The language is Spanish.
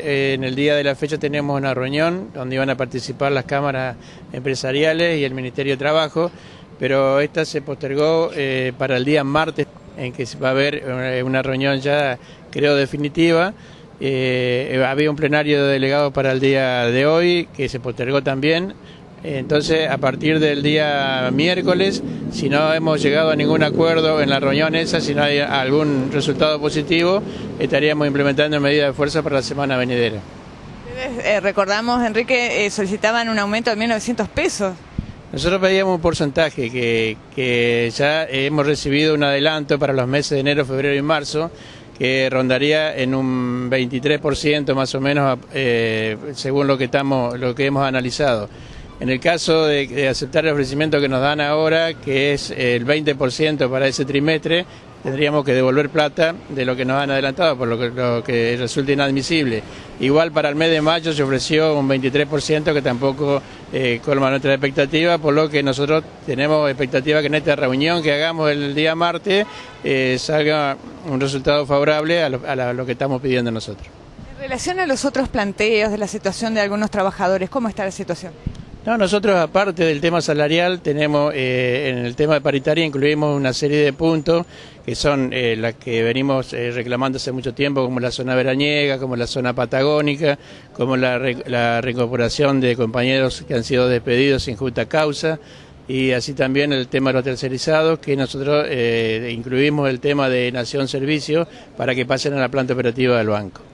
En el día de la fecha tenemos una reunión donde iban a participar las cámaras empresariales y el Ministerio de Trabajo, pero esta se postergó eh, para el día martes, en que va a haber eh, una reunión ya, creo, definitiva. Eh, había un plenario de delegados para el día de hoy, que se postergó también. Entonces, a partir del día miércoles, si no hemos llegado a ningún acuerdo en la reunión esa, si no hay algún resultado positivo, estaríamos implementando medidas de fuerza para la semana venidera. Ustedes, eh, recordamos, Enrique, eh, solicitaban un aumento de 1.900 pesos. Nosotros pedíamos un porcentaje que, que ya hemos recibido un adelanto para los meses de enero, febrero y marzo, que rondaría en un 23% más o menos, eh, según lo que, estamos, lo que hemos analizado. En el caso de, aceptar el ofrecimiento que nos dan ahora, que es el 20% para ese trimestre, tendríamos que devolver plata de lo que nos han adelantado, por lo que, lo que resulta inadmisible. Igual para el mes de mayo se ofreció un 23% que tampoco eh, colma nuestra expectativa, por lo que nosotros tenemos expectativa que en esta reunión que hagamos el día martes eh, salga un resultado favorable a lo, a lo que estamos pidiendo nosotros. En relación a los otros planteos de la situación de algunos trabajadores, ¿cómo está la situación? No, nosotros aparte del tema salarial tenemos eh, en el tema de paritaria incluimos una serie de puntos que son eh, las que venimos eh, reclamando hace mucho tiempo como la zona veraniega, como la zona patagónica, como la, la reincorporación de compañeros que han sido despedidos sin justa causa y así también el tema de los tercerizados, que nosotros incluimos el tema de Nación Servicio para que pasen a la planta operativa del banco.